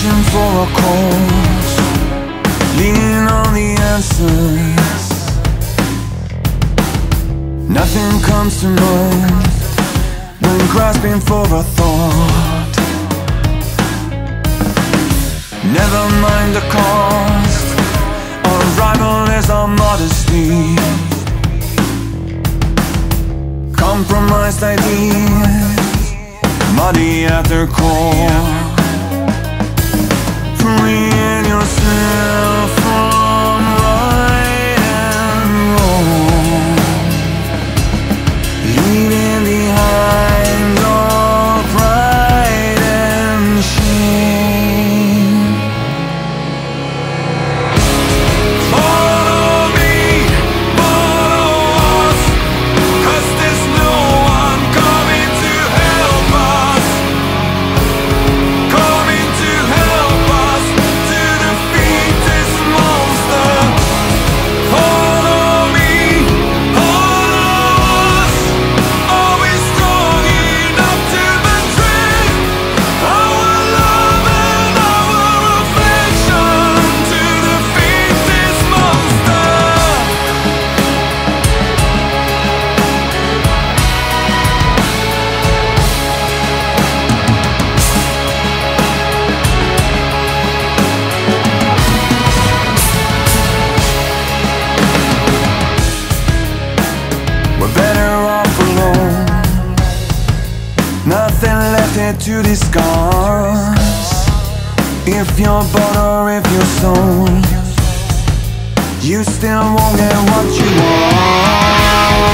Searching for a cause Leaning on the answers. Nothing comes to mind When grasping for a thought. Never mind the cost. Our rival is our modesty. Compromised ideas. Muddy at their core não. Here to discuss. If you're bought or if you're sold, you still won't get what you want.